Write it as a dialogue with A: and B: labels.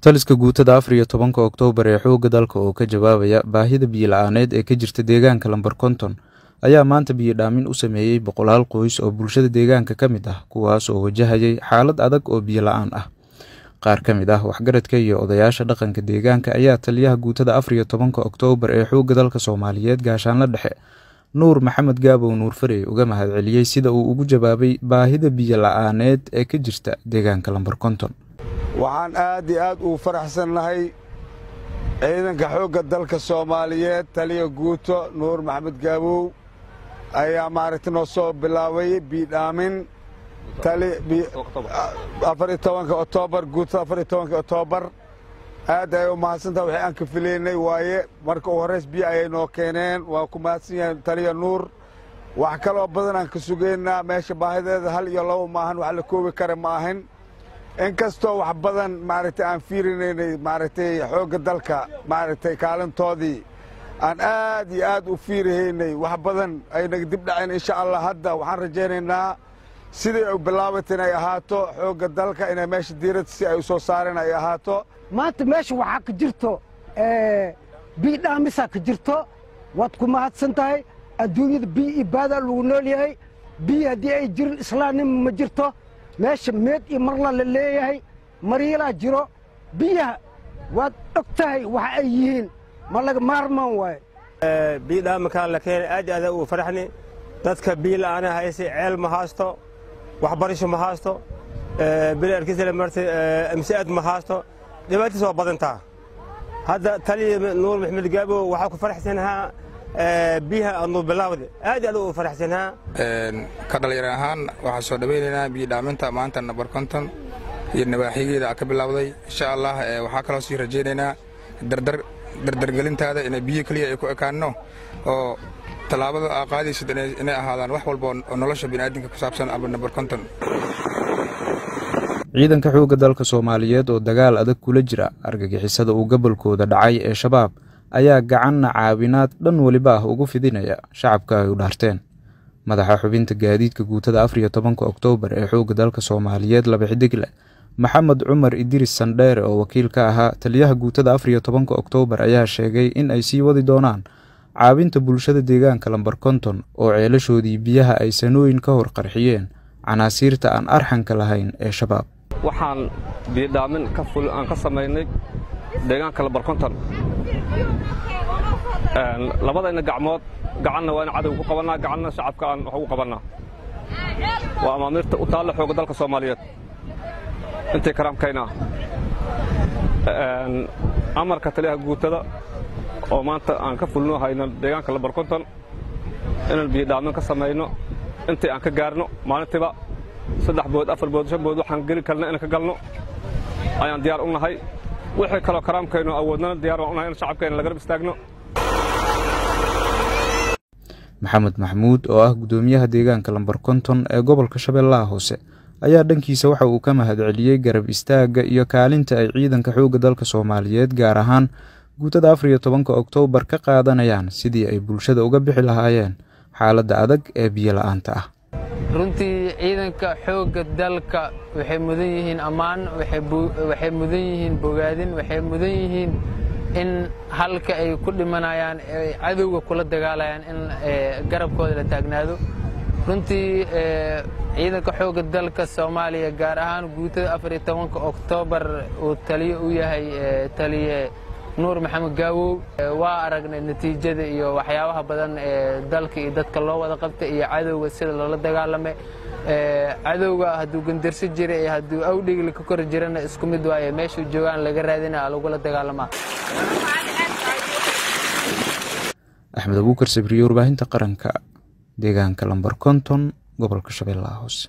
A: taliska guutada afar iyo tobanka oktoobar ee xoogga dalka oo ka jawaabaya baahida biyo-la-aaneed ee ka jirta deegaanka lamber konton ayaa maanta biyo-dhaamin u sameeyey boqolaal qoys oo bulshada deegaanka ka mid ah kuwaas oo wajahayay xaalad adag oo biyo-la-aan ah. Qaar ka mid ah waxgaradka iyo odayaasha dhaqanka deegaanka ayaa taliyaha guutada afar iyo tobanka oktoobar ee xoogga dalka soomaaliyeed gaashaanla dhexe nuur maxamed gaabow nuur farey uga mahadceliyey sida uu ugu jawaabay baahida biyo-la-aaneed ee ka jirta deegaanka lamber konton
B: waxaan aad iyo aad ugu faraxsannahay ciidanka xoogga dalka soomaaliyeed taliya guuto nuur maxamed gaabow ayaa maaragta noo soo bilaabay biidhaamin afar iyo tobanka otoobar guutada afar iyo tobanka otoobar aad ayay u mahadsantaha waxay aan ka filaynay waaye marka u horrays biyo ayay noo keeneen. Waa ku mahadsan yahay taliya nuur. Wax kaloo badan aan ka sugaynaa meesha baahideeda hal iyo laba maahan wax la koobi kara ma ahin in kastoo wax badan maaragtay aan fiirinaynay maaragtay xoogga dalka maaragtay kaalintoodii aan aad iyo aad u fiirihaynay wax badan ay naga dib dhaceen insha allah hadda waxaan rajaynaynaa sidii ay bilaabatay inay ahaato xoogga dalka inay meesha diiradda si ay u soo saareen ay ahaato.
C: Maanta meesha waxaa ka jirto biidhaamisaa ka jirto waad ku mahadsan tahay adduunyada biyo iyo lagu nool yahay biyo haddii ay jirin islaamnima ma jirto meesha meed iyo marla la leeyahay maryiilaa jiro biyaha waad og tahay waxa ay yihiin. Ma laga maarmaan waaye
D: biidhaaminkaa la keenay aad aada uu faraxni dadka biyo la'aana haysay ceel ma haasto waxbarasho ma haasto. Bilarkiisale martay amsi'aad ma haasto. Dhibaatiis waa badantaa. Hadda taliya nuur maxamed gaabo waxaa ku faraxsanahaa biyaha adnuu bilaawde aad aad u faraxsanahaa
E: ka dhallinyar ahaan waxaan soo dhawaynaynaa biyodhaaminta maanta nabar konton iyo nawaaxigeeda ka bilowday. Insha allah waxaa kaloo sii rajaynaynaa dardargelintaada inay biyo keliya ay ku ekaanno oo tallaabada aa qaadaysid inay ahaadaan wax walba oo nolosha bini'aadinka ku saabsan aba nabar konton.
A: Ciidanka xoogga dalka soomaaliyeed oo dagaal adag kula jira argagixisada uu gobolkooda dhacay ee shabaab ayaa gacanna caawinaad dhan weliba ah ugu fidinaya shacabka ay u dhaarteen. Madaxa xubinta gaadiidka guutada afar iyo tobanka oktoobar ee xoogga dalka soomaaliyeed laba xidigle maxamed cumar idiris sandheere oo wakiil ka ahaa taliyaha guutada afar iyo tobanka oktoobar ayaa sheegay in ay sii wadi doonaan caawinta bulshada deegaanka lamber konton oo ceelashoodii biyaha ay sanooyin ka hor qarxiyeen canaasiirta aan arxanka lahayn ee shabaab.
F: Waxaan biyodhaamin aan ka samaynay deegaanka lamber konton labadayna gacmood gacanna waa in cadowga ku qabannaa gacanna shacabka aan wax ugu qabannaa waa amaamiirta u taalla xoogga dalka soomaaliyeed. Intay karaamkaynaa amarka taliyaha guutada oo maanta aan ka fulno hayno deegaanka lamber konton inaan biyodhaamin ka samayno intii aan ka gaarno maalintiiba saddex bood afar bood shan bood waxaan geli karna inaan ka galno ayaan diyaar u nahay wixii kaloo karaamkayno awoodnana diyaar waan u nahay in shacabkayna la garab istaagno.
A: Maxamed maxmuud oo ah guddoomiyaha deegaanka lamber konton ee gobolka shabeellaha hoose ayaa dhankiisa waxa uu ka mahadceliyey garab istaagga iyo kaalinta ay ciidanka xoogga dalka soomaaliyeed gaar ahaan guutada afar iyo tobanka oktoobar ka qaadanayaan sidii ay bulshada uga bixi lahaayeen xaaladda adag ee biyo la'aanta ah
G: runtii ciidanka xoogga dalka waxay mudan yihiin ammaan waxay mudan yihiin bogaadin waxay mudan yihiin in halka ay ku dhimanayaan ay cadowga kula dagaalayaan in garabkooda la taagnaado. Runtii ciidanka xoogga dalka soomaaliya gaar ahaan guutada afar iyo tobanka oktoobar uu taliye u yahay taliye nuur maxamed gaawow waa aragnay natiijada iyo waxyaabaha badan ee dalka iyo dadka loo wada qabta iyo cadowga sida loola dagaalamay. Cadowga hadduu gandarsi jira iyo hadduu awdhigli ka kori jirana isku mid waaye meeshuu joogaan laga raadina lagula dagaalamaa
A: axmed abuukar sabriye warbaahinta qaranka deegaanka lamber konton gobolka shabeellaha hoose